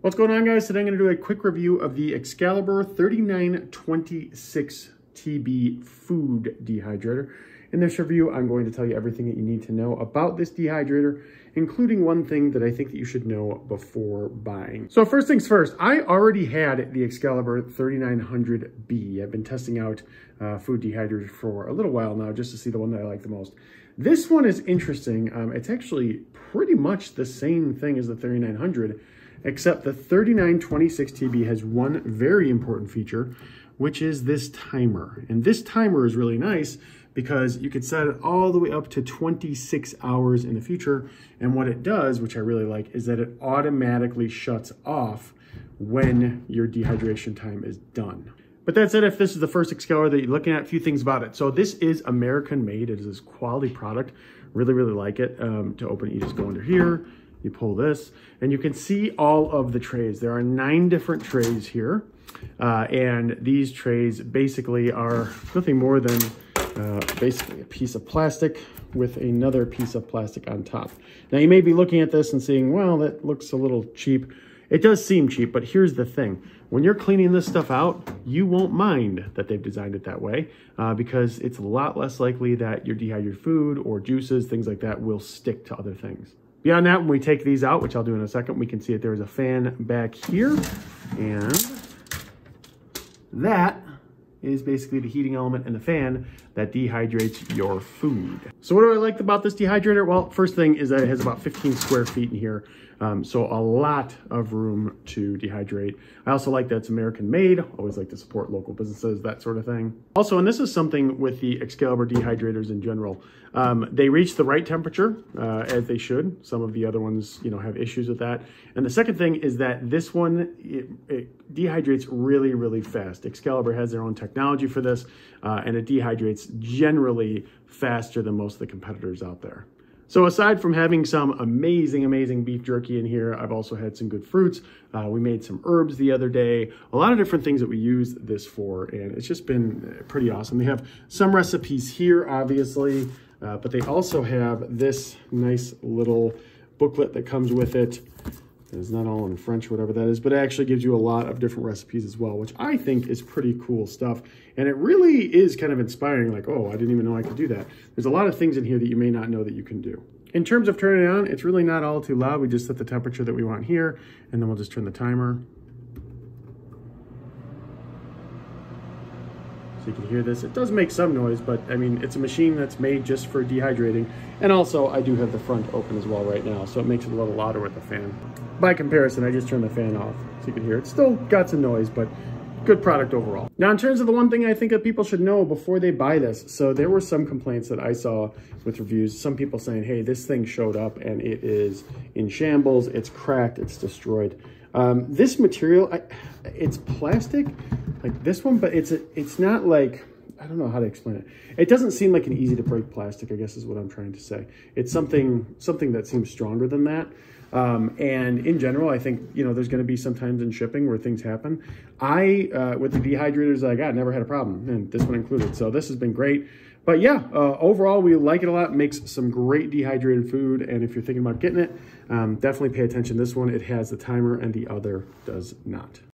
What's going on guys? Today I'm going to do a quick review of the Excalibur 3926 TB food dehydrator. In this review, I'm going to tell you everything that you need to know about this dehydrator, including one thing that I think that you should know before buying. So first things first, I already had the Excalibur 3900B. I've been testing out uh, food dehydrators for a little while now just to see the one that I like the most. This one is interesting. Um, it's actually pretty much the same thing as the 3900, except the 3926TB has one very important feature, which is this timer. And this timer is really nice because you could set it all the way up to 26 hours in the future. And what it does, which I really like, is that it automatically shuts off when your dehydration time is done. But that said, if this is the first Excalibur that you're looking at, a few things about it. So this is American made. It is this quality product. Really, really like it. Um, to open it, you just go under here you pull this and you can see all of the trays. There are nine different trays here. Uh, and these trays basically are nothing more than uh, basically a piece of plastic with another piece of plastic on top. Now you may be looking at this and saying, well, that looks a little cheap. It does seem cheap, but here's the thing. When you're cleaning this stuff out, you won't mind that they've designed it that way uh, because it's a lot less likely that your dehydrated food or juices, things like that, will stick to other things. Beyond that, when we take these out, which I'll do in a second, we can see that there is a fan back here. And that is basically the heating element and the fan that dehydrates your food. So what do I like about this dehydrator? Well, first thing is that it has about 15 square feet in here. Um, so a lot of room to dehydrate. I also like that it's American made. Always like to support local businesses, that sort of thing. Also, and this is something with the Excalibur dehydrators in general. Um, they reach the right temperature uh, as they should. Some of the other ones, you know, have issues with that. And the second thing is that this one, it, it dehydrates really, really fast. Excalibur has their own technology for this, uh, and it dehydrates generally faster than most of the competitors out there. So aside from having some amazing, amazing beef jerky in here, I've also had some good fruits. Uh, we made some herbs the other day, a lot of different things that we use this for, and it's just been pretty awesome. They have some recipes here, obviously, uh, but they also have this nice little booklet that comes with it. It's not all in French, whatever that is, but it actually gives you a lot of different recipes as well, which I think is pretty cool stuff. And it really is kind of inspiring, like, oh, I didn't even know I could do that. There's a lot of things in here that you may not know that you can do. In terms of turning it on, it's really not all too loud. We just set the temperature that we want here, and then we'll just turn the timer. You can hear this. It does make some noise, but I mean, it's a machine that's made just for dehydrating. And also, I do have the front open as well right now, so it makes it a little louder with the fan. By comparison, I just turned the fan off, so you can hear it. Still got some noise, but good product overall. Now, in terms of the one thing I think that people should know before they buy this, so there were some complaints that I saw with reviews, some people saying, hey, this thing showed up and it is in shambles, it's cracked, it's destroyed. Um, this material, I, it's plastic, like this one, but it's a, it's not like, I don't know how to explain it. It doesn't seem like an easy to break plastic, I guess is what I'm trying to say. It's something, something that seems stronger than that. Um, and in general, I think, you know, there's going to be some times in shipping where things happen. I, uh, with the dehydrators I got, never had a problem, and this one included. So this has been great. But yeah, uh, overall, we like it a lot. Makes some great dehydrated food. And if you're thinking about getting it, um, definitely pay attention. This one, it has the timer and the other does not.